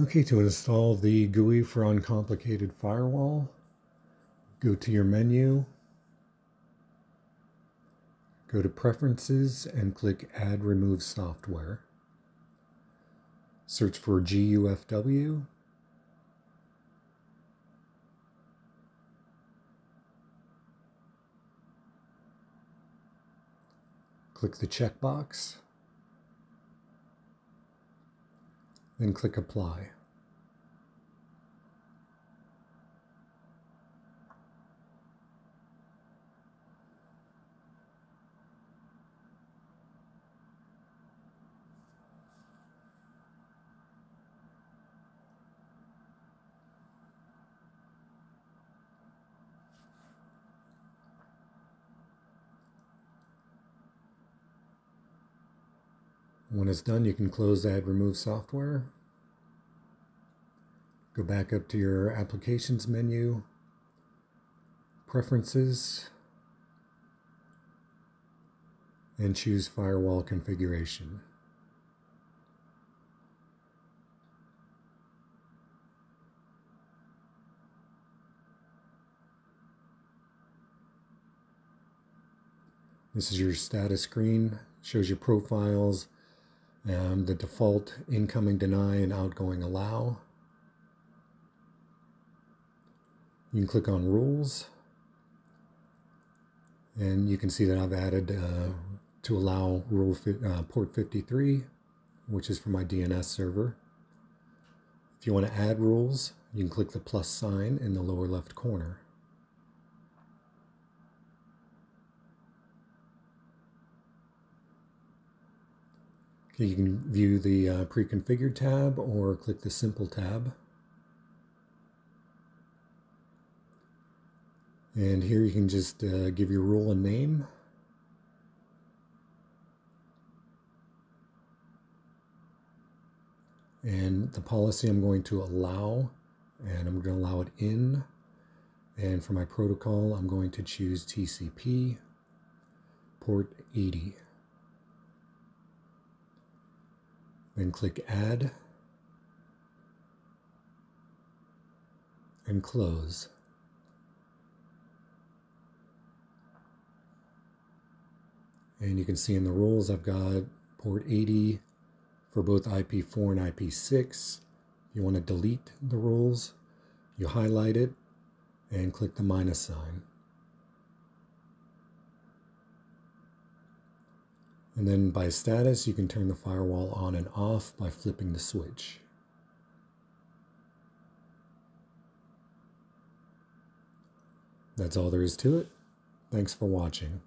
Okay, to install the GUI for Uncomplicated Firewall, go to your menu, go to Preferences and click Add Remove Software. Search for GUFW. Click the checkbox. Then click Apply. When it's done, you can close Add Remove Software. Go back up to your Applications menu, Preferences, and choose Firewall Configuration. This is your status screen, shows your profiles, um, the default incoming deny and outgoing allow. You can click on rules and you can see that I've added uh, to allow rule uh, port 53 which is for my DNS server. If you want to add rules you can click the plus sign in the lower left corner. You can view the uh, pre-configured tab or click the simple tab. And here you can just uh, give your rule a name. And the policy I'm going to allow, and I'm going to allow it in. And for my protocol, I'm going to choose TCP port 80. Then click Add and Close. And you can see in the rules I've got port 80 for both IP4 and IP6. You want to delete the rules, you highlight it and click the minus sign. And then by status, you can turn the firewall on and off by flipping the switch. That's all there is to it. Thanks for watching.